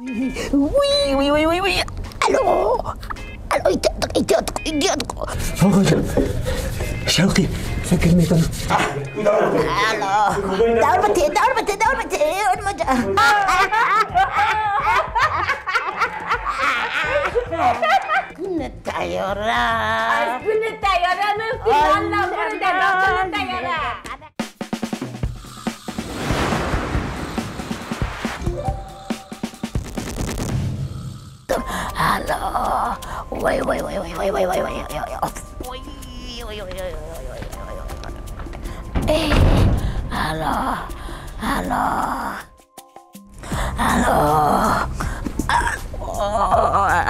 Oui, oui, oui, oui, oui. Alors Alors, يطيق يطيق يطيق. فوق شوقي فكر ميتم. الله دوربتي دوربتي دوربتي المجا. كنا الطيارة. كنا الطيارة من في الله كنا الطيارة. مفتی والا برو در گونه تیاره الو وی وی وی وی وی وی وی وی الو الو الو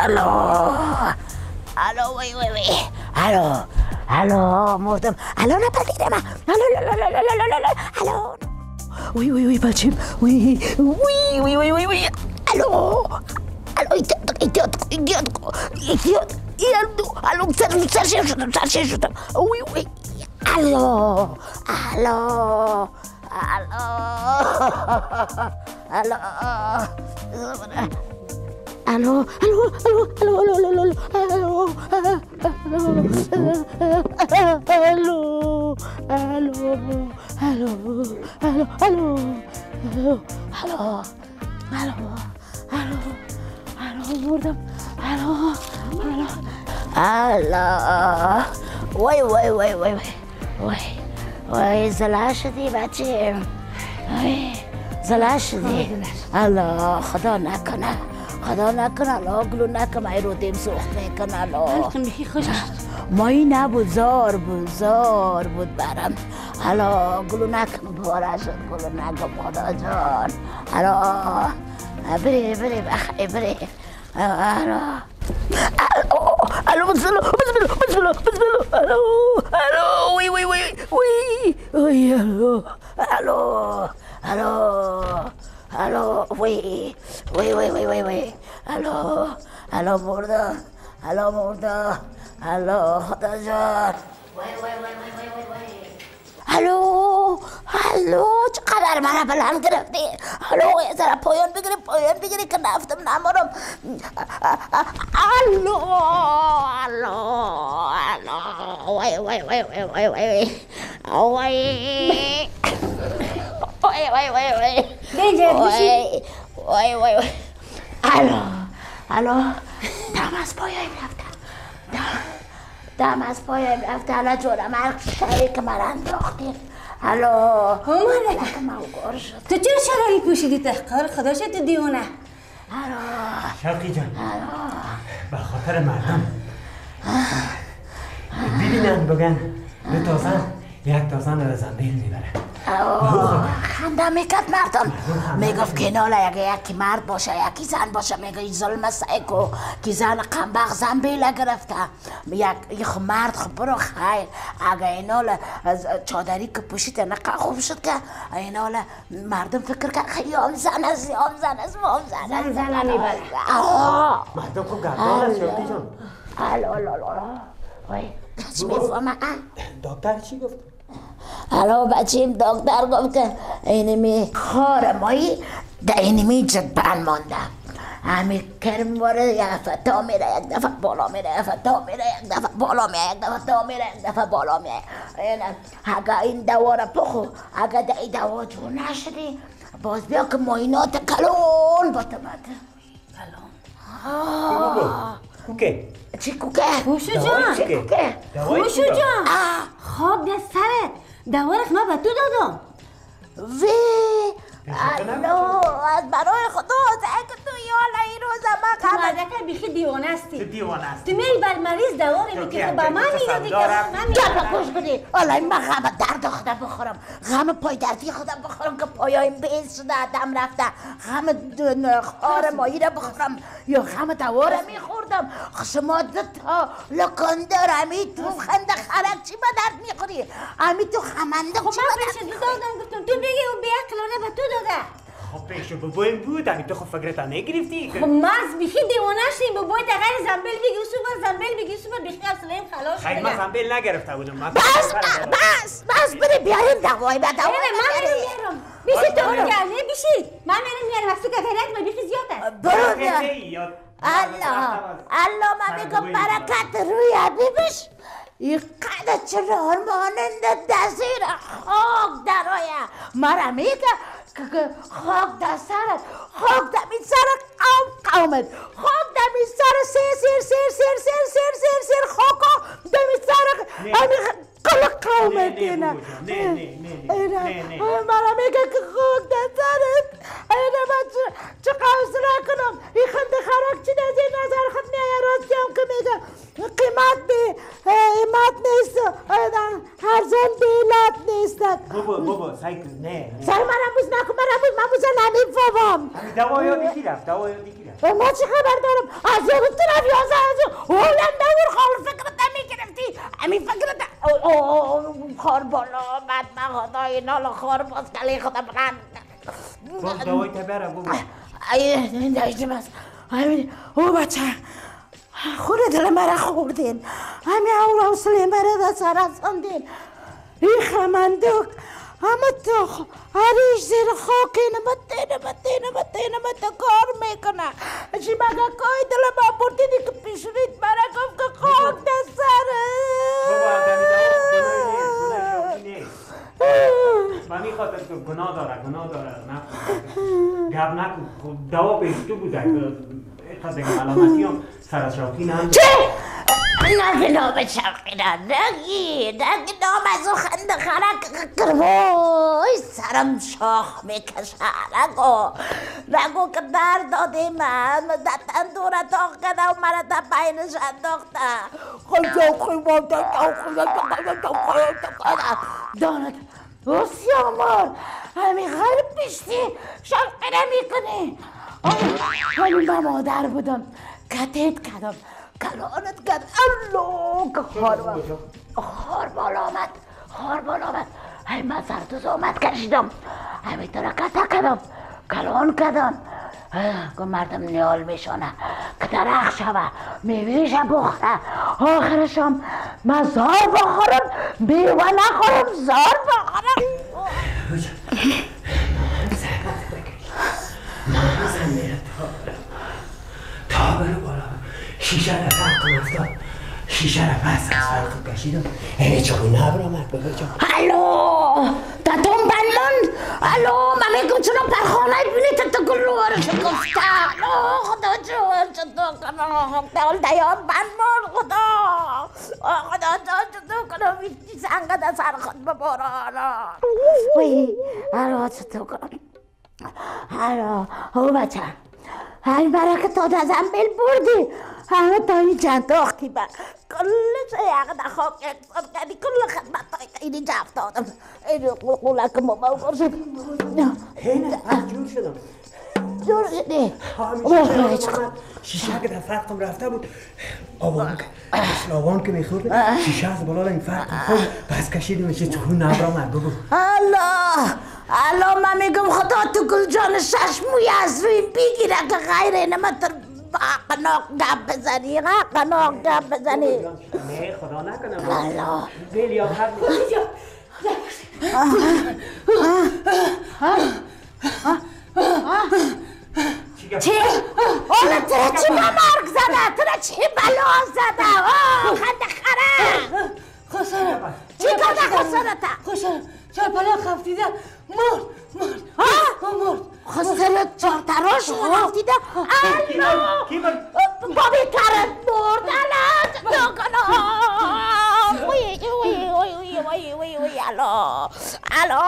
الو الو وی وی وی الو الو مردم الو نپذیرم الو الو الو الو الو الو الو وی وی وی بچیم وی وی وی وی وی وی الو الو ایتیادک ایتیادک ایتیادک ایتیادک ایتیادک الو سر سرشین شدم سرشین شدم وی وی الو الو الو الو الو الو الو الو الو الو بردم. الا الا وای وای وای وای وای. وای زلع شدی بچه. وای زلع شدی. الا خدا نکنه. خدا نکنه الا گلو نکنه ای رو دیم سوخت می‌کنه الا مایی نبود زار بود زار بود برم. حالا گلو نکم باره شد گلو نکم خدا جان. حالا بری بری بخی بری. Allô, allô, allô, oui, oui, oui, oui, oui, allô, allô, allô, allô, oui, oui, oui, oui, oui, oui, allô, allô, burada, allô, burada, allô, Hatacan, oui, oui, oui, oui, oui, oui, allô, allô, چقدر منو بلند گرفتی الو یه ذره پایان بگیری پایان بگیری که نفتم نمارم الو الو الو وای وای وای وای وای وای وای وای وای وای وای وای وای وای وای الو الو دم از پایم رفتم دم دم از پایم رفته الان جورم هر شریک من انداختین الو اومده. تو چرا شراری پوشیدی؟ تحقار خدا شد تو دیونه الو شوقی جان. به خاطر مردم. ببینن بگن. دو تازن یک تازن رو زنبیل می‌بره. خنده می‌کرد مردم. می‌گفت که ناله اگه یکی مرد باشه یکی زن باشه میگه این ظلم سیکو که زن قنبق زنبیل گرفته. یک یک خب مرد خب برو خیر. اگه اینال از چادری که پوشید نقه خوب شد که اینال مردم فکر کرد خیام زن است یام زن است مام زن است. زن زن آه. مردم خوب گردان است شوقی جان. الو الو الو وای چی می‌فهمه دکتر چی گفت؟ الو بچیم دکتر گفت که اینمی خار مایی در اینمی جد بند مانده همین کرم واره یک دفعه تا میره یک دفعه بالا میره یک دفعه تا میره یک دفعه بالا میره یک دفعه تا میره یک دفعه بالا میره این اگه این دوا را بخو اگه در این دوا جور نشدی باز بیا که معاینات کلون با تو بده کوکه چی کوکه؟ خوشو جان خوشو؟ جان خواب در سرت. دوارش ما به تو دادم. وی الو از برای خدا که تو یالا این روز ما تو خبر مردک بیخی دیوانه تو هستی دیوانه است تو میری بر مریض تو میگی که خب به من میگه دیگه. من گپ گوش بدی. حالا من غم درد خودم بخورم. غم پای دردی خودم بخورم که پایایم بیز شده دم رفته. غم د- خار مایی را بخورم. یا غم دوا را میخوردم. شما دو تا لکندر امی تو خنده خرک چی به درد می‌خوری؟ امی تو خمنده خب چی من به درد پیش تو دادم گفتم تو بگی او بیعقلانه به تو داده. خب پیشو بابایم بود. همین تو خب فکرتا نگرفتی خب مغز بیخی دیوانه شدیم به باید غیر زنبیل بگی اصول زنبیل بگی اصول بیخی اصلا خلاص خیلی من زنبیل نگرفته بودم. من بس بس بس بری بیاریم دوای به دوای من میرم میارم بیشی تو میگردی بیشی. من میرم میارم از تو کتریت ما بیخی زیاده برو بیا. الله. الله من میگم برکت روی حبیبش. این قدر چرا مانند دزیر خاک در آیا مرا میگه که خاک در سرت خاک در می سر قوم قومت خاک در می سر سیر سیر سیر سیر سیر سیر سیر سیر خاکا در می سر همین کل قومت اینا مرا میگه که خاک در سرت اینا من چه قوز کنم این خنده خرک چی این نظر خود میایه راستی هم که میگه قیمت بی قیمت نیست. هر زن بیلت نیست. بابا بابا سعی نه سر من امروز نکن من امروز من نمی‌فهمم همین دوا کی رفت دوا یادی کی رفت ما چه خبر دارم؟ از بود طرف یازه از اولم دور خال فکرت نمی‌گرفتی؟ همین فکرت خار بالا آمد من خدای نال خار باز کلی خودم غم باز دوای تبره بابا. ای نیجم است او بچه. خود دل مرا خوردین. همین اول حوصله در سر افزاندین. این خمندوک همه تو هریش زیر خاکی نمته نمته نمته نمته کار می‌کنه. چی مگه کای دل ما بردیدی که پیش رید مرا گفت که خاک در نیست و می خاطر که گناه داره گناه داره نه گب نکن. خب دوا پیش تو بوده که خاطر علامتی هم سر از چه؟ نگه نام شرقیدن نگی نگه نام از او خنده خرک کروای سرم شاخ می‌کشه نگو. نگو که در داده من دتن دور اتاق کنه و من در بینش انداخته خیلی خیلی خیلی دانت دوستی آمار همین غرب بیشتی شرقی نمی کنی آمار. همین من مادر بودم. کتیت کردم. کلانت کرد. الله که خار خار بالا آمد. خار بالا آمد. های من سرتوز آمد کشیدم. همین طور کتا کردم. کلان کردم که مردم نیال میشانه که درخ شوه. میویش بخوره آخرشم من زار بخورم. بیوه نخورم. زار بخورم. شیشه را فرق افتاد شیشه را پس از فرق کشیدم. اینه چون نبرا مرد بگو جان. الو تاتون بنمون الو ممی کم چون پر خانه بینی تا گلو رو شکسته الو خدا جون چطور کنم؟ دول دیان بنمون خدا. خدا جون چطور کنم؟ بیشتی سنگه سر خود ببارا وی الو چطور کنم؟ الو او بچه هنگ برای که تا دزم بل بردی. همه تا این چند با کل سه یک دا خاکی از باز کل خد با تا این جاب تا آدم این رو قول قول اکم با باو نه من جور شدم جور شده همیشه شده همیشه شیشه که در فرقم رفته بود آوان که اشنا آوان که می‌خورد شیشه از بلا لین فرق می‌خورد بس کشیدیم شده چه خون نبرا من ببرو الله الان من میگم خدا تو گل جان شش ششمو یزوی بگیره که غیره نمه تر قناق گپ بزنی قناق گپ بزنی. نه خدا نکنه الله. دل یا هر چی؟ آره تو چی به مرگ زده تو چی بلا زده آه خنده خره. خسارم چی کنه خسارتا خسارم چهار پلا خفتیده مرد مرد. ها مرد. خسارت چهار تراش رفتیده الله کی من بابی کرد مرد الان کنه وی وی وی وی وی وی وی الو الو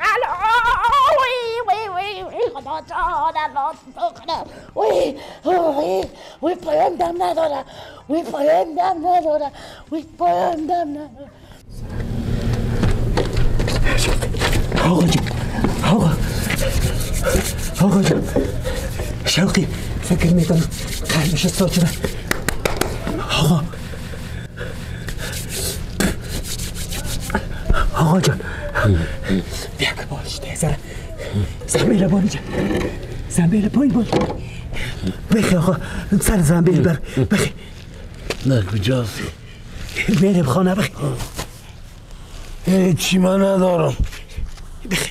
الو وی وی وی وی خدا جان الو تو کنه وی وی وی پایم دم نداره وی پایم دم نداره وی پایم دم نداره آقا آقا جان شوقی فکر می‌کنم قلبش شده آقا. آقا جان بیا که بالش ده زره زنبیل بانی جان. زنبیل پایین بان بخی آقا سر زنبیل بر. بخی. نه کجاست؟ میرم خانه بخی. هیچی من ندارم؟ بخی.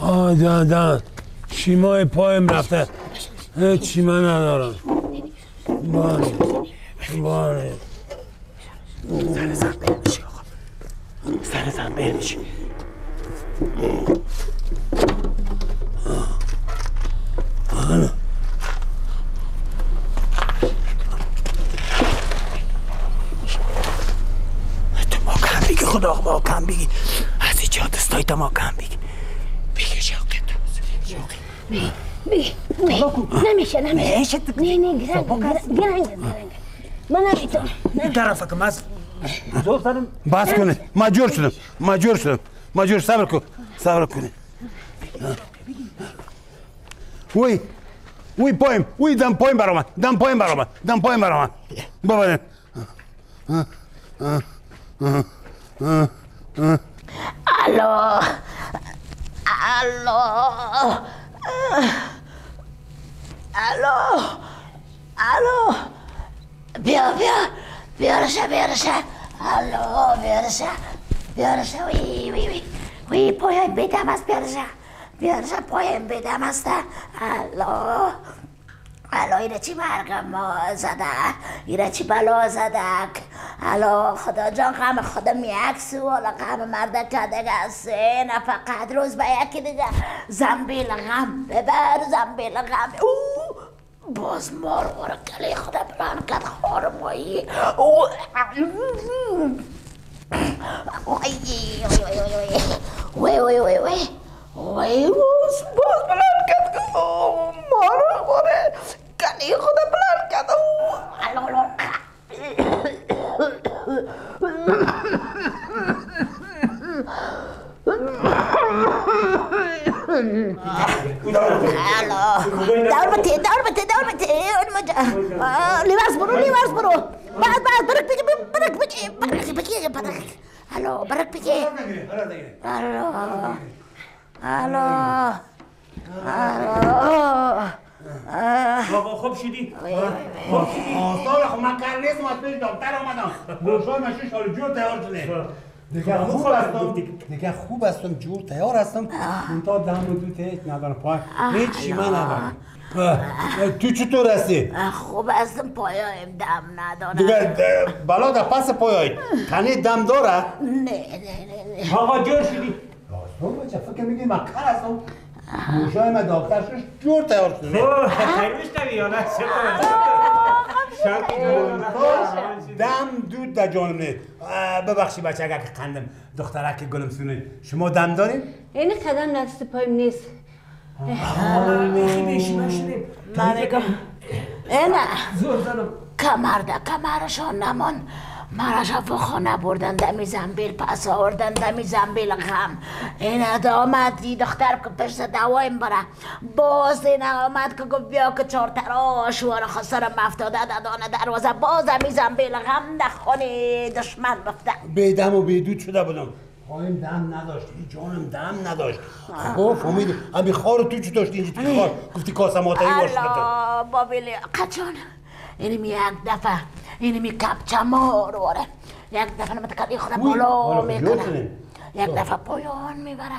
آه دادن شیمای پایم رفته. هیچی من ندارم. بانه بانه سر زنبیل میشی آقا. سر زنبیل میشی تو ما کم بگی خدا ما کم بگی. از اینجا دستای تا ما کم بگی. بگی بگی نمیشه نمیشه نه نه گرنگ گرنگ گرنگ من نمی‌تونم این طرف کم از زور سرم بس کنه مجور شدم مجور شدم مجور صبر کن صبر کنه وی وی پایم وی دم پایم برام دم پایم برام دم پایم برام بابا الو الو الو الو بیا بیا بیا رشه بیا رشه الو بیا رشه بیا رشه وی وی وی وی پایم است بیا رشه بیا رشه پایم بیدم است الو الو اینه چی مرگم ما زده؟ اینه چی بلا زدک الو خدا جان غم خدا میکسو والا غم مرد کدگ نه فقط روز به یکی دیگه. زنبیل غم ببر زنبیل غم. او باز مار وارا گله خدا بلان کد خار مایی. او وی وی وی وی وی وی باز باز بلان کد مار وارا گله خدا بلان کد الو الو الو دور بته دور بته دور بته اون مجا لیواس برو لیواس برو بعد بعد برک بگی برک بگی برک بگی برک الو برک بگی الو الو الو بابا خوب شدی خوب شدی آسان خب من کار نیستم از پیش دکتر آمدم گوشای مشی شال جور تیار شده دیگه خوب هستم دیگه خوب هستم جور تیار هستم منتها دم و دوت هیچ ندارم پای هیچی من ندارم تو چطور هستی؟ خوب هستم پایم دم ندارم دیگه بلا در پس پایای تنی دم داره؟ نه نه نه نه آقا جور شدی راستم چه فکر میگی من کار هستم گوشای من دکتر شش جور تیار شده خیلی میشنوی یا نه چه. دم دود در جانم نه آه، ببخشی بچه اگر که قندم دخترک گلم سونه شما دم داریم؟ این قدم دست پایم نیست من میگم نه زور زدم کمر ده کمرشان نمان مرش به خانه بردن دمی زنبیل پس آوردن دمی زنبیل غم. این آمد دی دختر که پشت دوایم بره. باز این آمد که گفت بیا که چهار تراش وار خسر مفتاده دادانه دروازه. باز دمی زنبیل غم نخونی دشمن رفته. به دم و به دود شده بودم. پایم دم نداشت جانم دم نداشت. خب فهمیدی امی خار تو چی داشتی؟ اینجا خار؟ گفتی کاسه ماتایی باش بابیلی قچان اینمی یک دفعه. اینمی کپچه مار واره. یک دفعه نمتکلی خود وی، بالا خب می‌کنه. یک دفعه پایان می‌بره.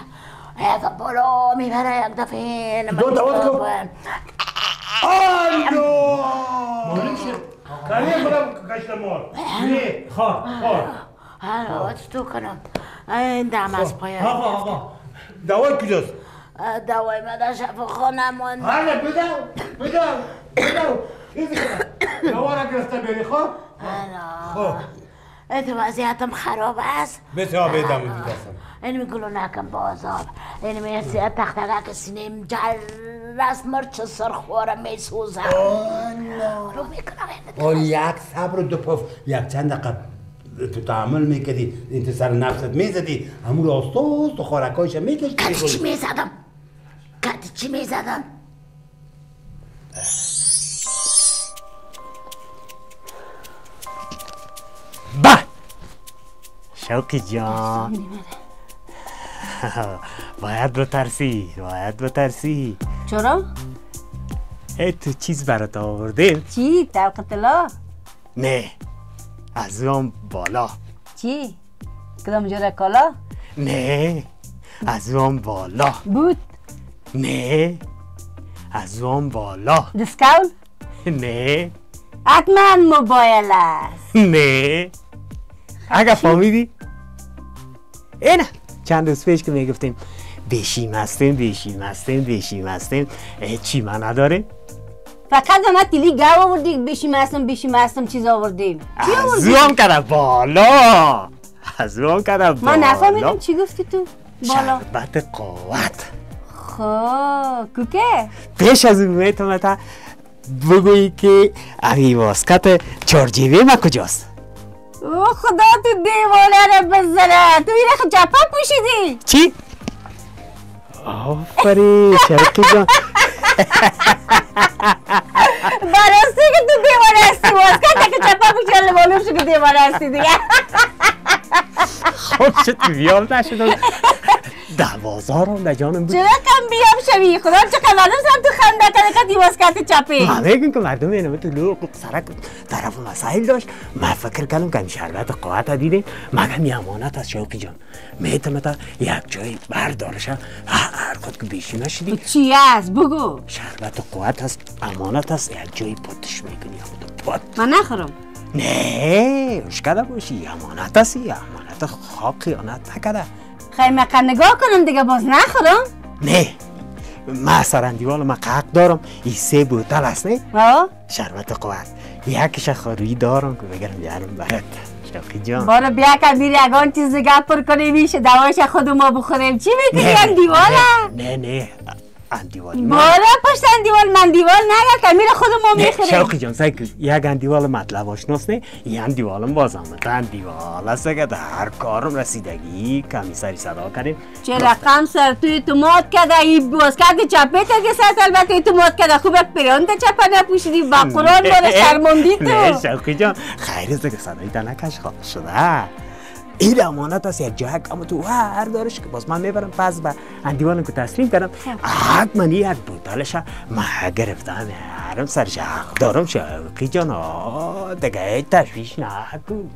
یک دفعه بالا می‌بره. یک دفعه دو دوات کو؟ آیو کاری خودم کشت مار نه خواه خواه حالا تو کنم. این دم از پایان آقا آقا. دوای کجاست؟ دوای مدر شفا خانه من حالا بدو بدو بدو. چیزی کنم دوا را گرفته بری خواه حالا این وضعیتم خراب است. بسیار به دم و دود هستم این میگلو نکن بازار. این میسی تختگه که سینیم جرس مرچ سرخوره میسوزه رو می‌کنم آن یک صبر و دو پف. یک چند دقیقه تو تعامل می‌کردی این سر نفست می‌زدی همون راستوست تو خارکایش کتی چی میکشتی. می‌زدم. کتی چی می‌زدم؟ شوقی جان باید بترسی باید بترسی چرا؟ ای تو چیز برات آوردیم چی؟ طلق طلا؟ نه از اون بالا چی؟ کدام جور کالا؟ نه از اون بالا بود؟ نه از اون بالا دیسکاون؟ نه حتما موبایل است نه اگر فهمیدی اینه. چند روز پیش که می‌گفتیم بشیم هستیم بشیم هستیم بشیم هستیم. چی ما نداره فقط ما تیلی گاو آوردی بشیم هستم بشیم هستم چیز آوردیم. چی از آوردی؟ اون کده بالا. از اون کده بالا. من نفهمیدم چی گفتی تو؟ بالا. شربت قوت. خب کوکه. پیش از اون می‌تونه تا بگویی که امی واسکت چارجیوی ما کجاست؟ او خدا تو دیوانه رو بزنه. تو این خود جپا پوشیدی؟ چی؟ آفرین شرکی جان. براستی که تو دیوانه هستی باز که که جپا پوشیدی معلوم شد که دیوانه هستی دیگه. خب شد که بیام نشدم دوازارم در جانم بود. چرا کم بیام شوی خدا چقدر معلوم سرم تو خنده کنه که دیواز کتی چپی همه کن که مردم اینه تو لو سرک طرف مسائل داشت. من فکر کردم که شربت قوت دیدیم. مگه می امانت از شوقی جان. می‌تونه تا یک جایی بردارش هر خود که بیشی نشدی. چی است بگو. شربت قوت هست امانت هست. یک جایی پتش می‌کنی تو پت من نخورم. نه اشکاله باشی امانت هستی امانت خواه خیانت نکده. خیلی مقن نگاه کنم دیگه باز نخورم. نه من سرندیوال ما قق دارم این سه بوتل هست نه؟ شربت قوت یکیش خارویی دارم که بگرم بیارم برات شوقی جان. بارو بیا که میری اگان چیز دیگه پر کنی میشه دواش خود ما بخوریم. چی نه، این دیواله نه نه. اندیوال بارو پشت این دیوال من دیوال نگه که میره خود ما می‌خوریم شوقی جان سعی کن. یک اندیوال مطلب آشناس نه این اندیوالم بازم اندیوال است که در هر کارم رسیدگی کمی سری صدا کردیم چه رقم سر توی تو مات کده این باز کرده چپه تا که سر البته تو مات کده خوبه پرانت چپه نپوشیدی. با قرآن باره شرمندی نه تو. شوقی جان. خیر است که صدای تا نکش خواه شده این امانت است یک جا اما تو هر دارش که باز من می‌برم. پس به اندیوانم که تسلیم کردم. حتما یک بوتلش من گرفتم. هرم سرش حق دارم شوقی جان آه، دیگه تشویش نکن.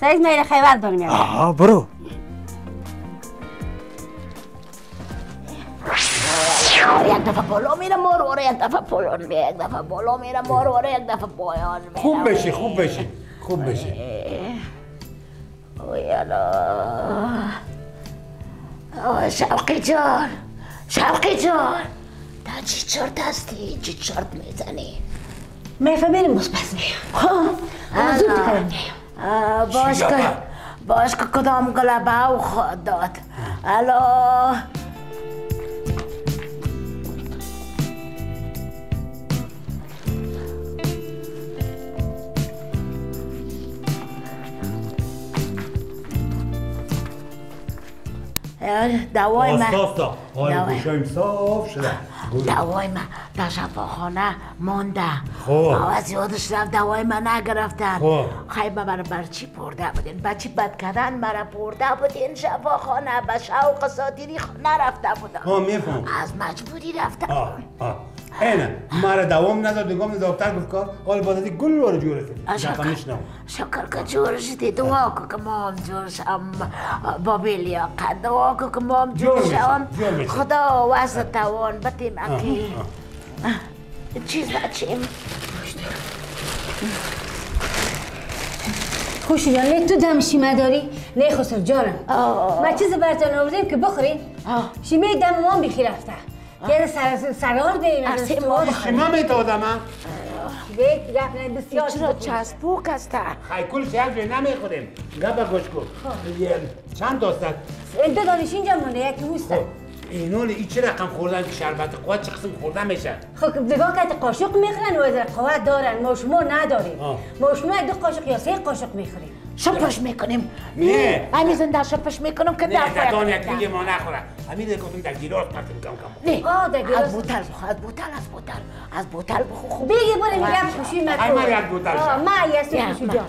سایز میره خیبر دارم آه برو. یک دفعه بالا میره مارور یک دفعه پایان میره یک دفعه بالا میره مارور یک دفعه پایان میره خوب بشی خوب بشی خوب بشی. آه شوقی جان شوقی جان. تا چی چرت هستی؟ چی چرت می‌زنی؟ میفه بریم باز پس میام زود میام باش که باش که کدام گلبه او خود داد. الو. دوای من حال دوای. صاف شده دوای من در شفاخانه مانده خب. از یادش رفت دوای من نگرفتن خب. خیلی بر چی پرده بودین بچی بد کردن مرا پرده بودین شفاخانه به شوق ساتیری نرفته بودم ها میفهم از مجبوری رفتم آه آه اینه مرا دوام نداد دیگم دکتر گفت که حال بعد از گل رو جوره شکر شکر میشنم شکر که جور شدی دعا کن که ما هم جور شم ما. خدا واسه توان بتیم اکی چیز بچیم خوشی جان نه تو دم شیمه داری نه خسر جانم ما چیز براتون آوردیم که بخورین شیمه دم ما بیخی رفته سر سرار داریم از ارسی تو ما من بیت گفت نه بسیار چرا. چسبوک هسته خیلی کل شهر نمی‌خوریم گپ گوش کن چند داست این دو دانش اینجا مونده یکی موسته اینال ای چه رقم خوردن که شربت قوت چه قسم خوردن میشه خب نگاه که قاشق می‌خورن و از قوت دارن ما شما نداریم. ما شما دو قاشق یا سه قاشق می‌خوریم شپش می‌کنیم. نه. همین زنده شپش می‌کنم که نه دفعه دکان یک. دیگه ما نخوره. همین دیگه گفتیم در گیلاس می‌کنم کم آه، در نه. از بوتل بخو از بوتل از بوتل. از بوتل بخو خوب بگی بریم میگم خوشی مکو من یک بوتل شد. ما یستو یک خوشی. جان.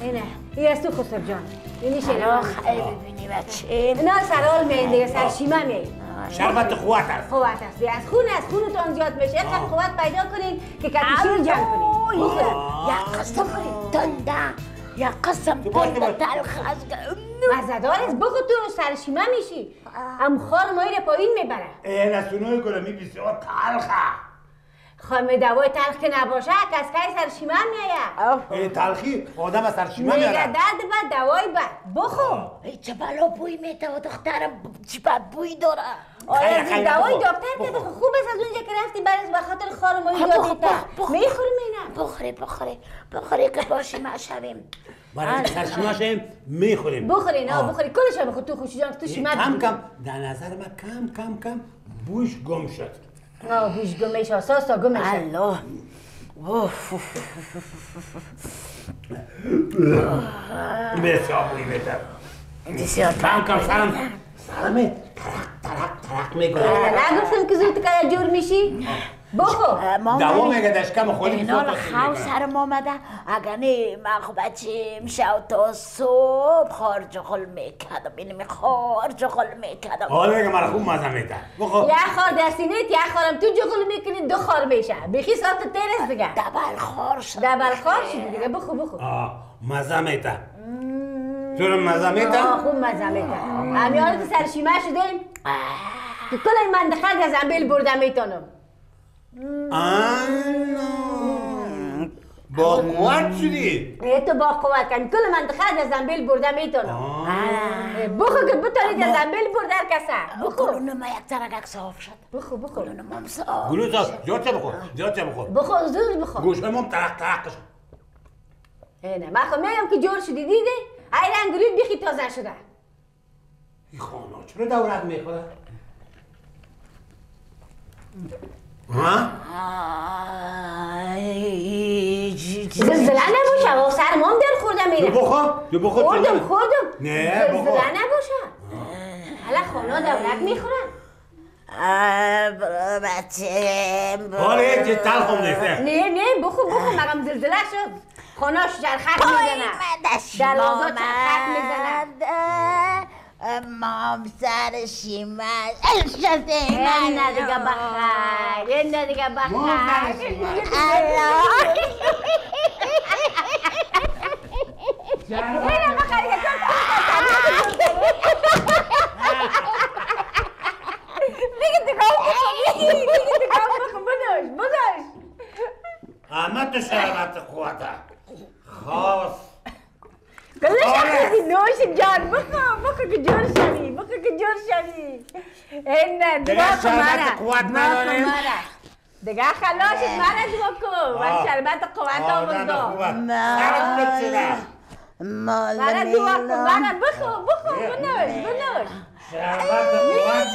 اینه یستو خسر جان. اینی شیران خیلی ببینیم بچه. اینا سرال میین دیگه سر شیمه میین شربت قوت است. قوت است. از خون از خونتان زیاد میشه اینقدر قوت پیدا کنین که کتیشیر جمع کنین. بخورین. یا قسم تنده یا قسم باید. تلخ است مزدار بخور تو سر شیمه میشی هم خار مایل پایین می‌بره. این از سونوی گلمی بسیار تلخه. خانم دوای تلخ که نباشه کس که سر شیمه میایه این تلخی آدم از سرشیمه میگه میاره درد بد دوای بد. بخور ای چه بلا بوی میده و دخترم چه بد بوی داره. آیا خیلی، از خیلی دوای. دکتر که خوب است از اونجا که رفتی برای به خاطر یادیده بخور، بخور. می‌خوری مینا بخوری بخوری بخوری که باشیم شویم. برای سرشیمه شیم می‌خوریم. بخورین ها آه. بخوری کلش هم بخور تو خوشی جان تو شیمه کم. کم. در نظر من کم کم کم بوش گم شد. آه گوش گمش اساس تا گمش الله بسیار بوی میده بسیار کم کم سرم سرم ترق ترق ترق می‌کنه نگفتم که زود که جور میشی بخور دوا میگه دشکم خودی اینا خو سرم آمده اگر نه من خب بچیم شو تا صبح خار جغل می‌کردم. اینو می خار جغل می‌کردم. حالا میگه مرا خوب مزه میده بخور یه خار در سینه یه خارم. تو جغل می‌کنی دو خار میشه. بخی ساعت تیرس دیگه. دبل خار شد دبل خار شدی دیگه. بخور بخور آه مزه میده تو رو مزه میده آه خوب مزه می‌کنه همیان که سر شیمه شدیم. که کل این منطقه از زنبیل بردم می‌تونم با قوت شدی. ای تو با قوت کن. کل منطقه از زنبیل برده می‌تونم آه. بخور که بتونید از زنبیل برده هر کسا. بخور گلون ما یک ترگک صاف شد. بخور بخور گلون ما صاف گلو تا زیاد چه بخور؟ زیاد چه بخور؟ بخور زود بخور گوش مام ترق ترق شد اینه من خب میگم که جور شدی دیدی؟ ای رنگولید بیخی تازه شده. این خانه چرا دورت می‌خوره؟ جی- زلزله نباشه. و سرمام دل خوردم تو میره بخور تو بخور خوردم چه؟ خوردم. نه، بخور. زلزله نباشه. حالا خانه دولت می‌خورن. بچه حالا یه چیز تلخم نیسته نه. نه بخور بخور مگم زلزله شد. خانهاش چرخک می‌زنه. دروازه چرخک می‌زنه. مام سر شیمش این دیگه بخیر این دیگه بخیر همه تو شربت قوته خاص آره. اخیزی نوش جان بخور بخور که جور شوی بخور که جور شوی این دیگه دعا قوت نداریم. کماره. دیگه خلاصت مرا دعا کن من آه. شربت قوت سرم بچینه مال مرا دعا کن. مرا بخور بخور بنوش بنوش شربت قوت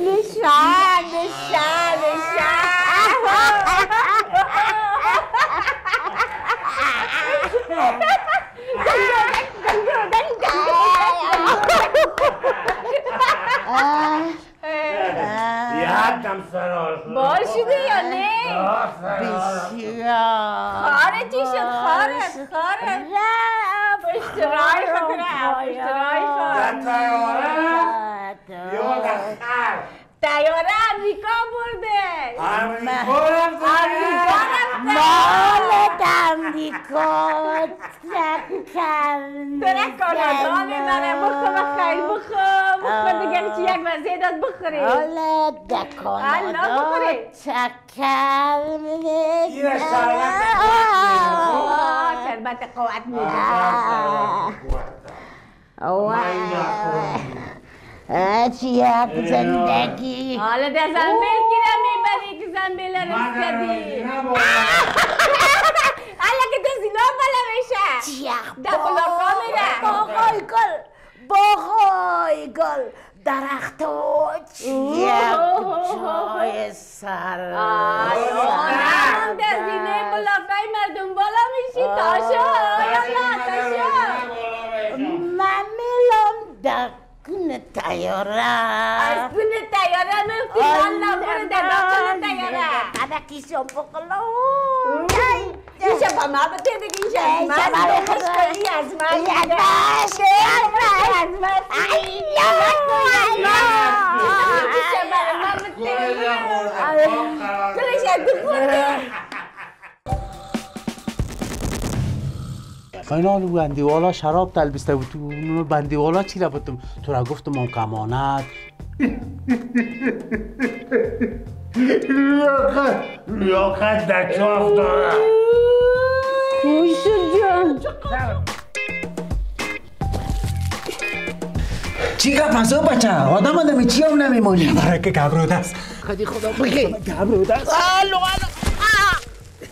نشان نشان یادم سرار شد بار شده یا نه؟ آه، سرار. بسیار خاره چی شد خاره خاره اشترای خود اشترای خود در تیاره یا در خر تیاره امریکا برده امریکا رفته امریکا رفته مال امریکا چکر تره کانادا می‌بره بخور بخیر بخور بخور دیگه چی یک بخوری حالا دکانادا بخوری. چکر یه شربت قوت میده چی یک زندگی حالا در زنبیل می‌بری که زنبیل رسیدی حالا که تو زینا بلا میشه چی یک در خلاقا میره باغای گل باغای گل درخت و یک جای سر. آه در زینه بلافای مردم بالا میشی. تاشو یا نه تاشو من میلم دکن تیاره. از کن تیاره من نبوره در داخل تیاره. قدکی شم بقلو اینجا با ما بده دیگه اینجا من برای بخش. کنی از من از دیگه. من. از من از من اینجا برای ما. اینا بندیوالا شراب تلبیسته بود. تو بندیوالا چی را بودم تو را گفتم اون کمانت. لیاقت در چاف داره. چی گپ هست او بچه؟ آدم آدمی چی هم نمیمونی؟ که گبروده است خدی خدا بخیر گبروده است الو الو